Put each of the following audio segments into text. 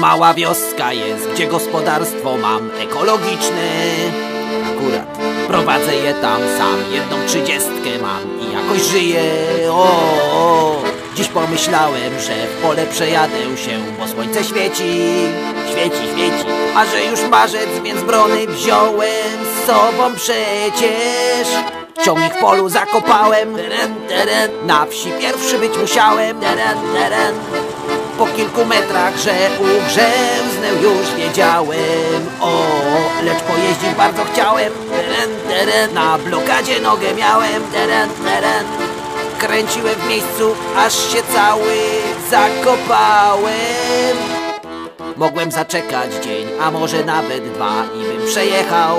mała wioska jest, gdzie gospodarstwo mam ekologiczne. Akurat prowadzę je tam sam, jedną trzydziestkę mam i jakoś żyję. O, o. Dziś pomyślałem, że w pole przejadę się, bo słońce świeci, świeci, świeci. A że już marzec, więc brony wziąłem z sobą przecież. Ciągnik w polu zakopałem, teren, teren. na wsi pierwszy być musiałem. Teren, teren. Po kilku metrach, że ugrzęznę już wiedziałem. O, lecz pojeździć bardzo chciałem. Teren, teren, na blokadzie nogę miałem. Teren, teren Kręciłem w miejscu, aż się cały zakopałem. Mogłem zaczekać dzień, a może nawet dwa I bym przejechał.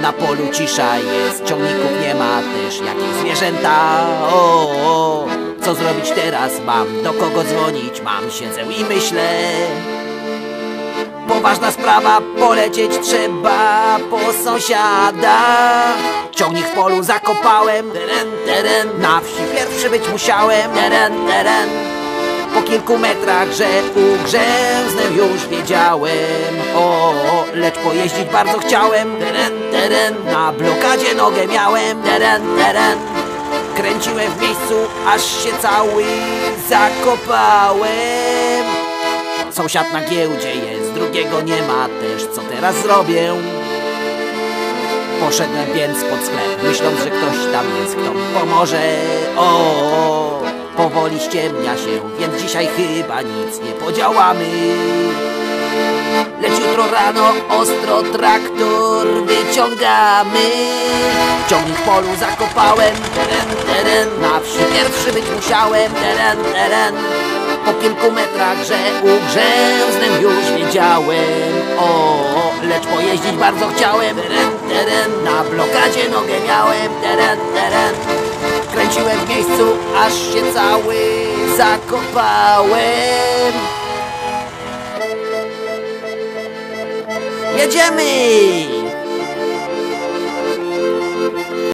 Na polu cisza jest, ciągników nie ma też jakieś zwierzęta. O, zrobić teraz mam? Do kogo dzwonić? Mam, siedzę i myślę. Poważna sprawa, polecieć trzeba po sąsiada. Ciągnik w polu zakopałem, teren, teren. Na wsi pierwszy być musiałem, teren, teren. Po kilku metrach, że ugrzęznę już wiedziałem O, lecz pojeździć bardzo chciałem Teren, teren, na blokadzie nogę miałem Teren, teren, kręciłem w miejscu, aż się cały zakopałem Sąsiad na giełdzie jest, drugiego nie ma też Co teraz zrobię? Poszedłem więc pod sklep, myśląc, że ktoś tam jest, kto mi pomoże. O, powoli ściemnia się, więc dzisiaj chyba nic nie podziałamy. Lecz jutro rano ostro traktor wyciągamy. Ciągnik w polu zakopałem, teren, teren. Na wsi pierwszy być musiałem, teren, teren. Po kilku metrach, że ugrzęznę już wiedziałem O, lecz pojeździć bardzo chciałem Teren, teren, na blokadzie nogę miałem Teren, teren, kręciłem w miejscu, aż się cały zakopałem Jedziemy!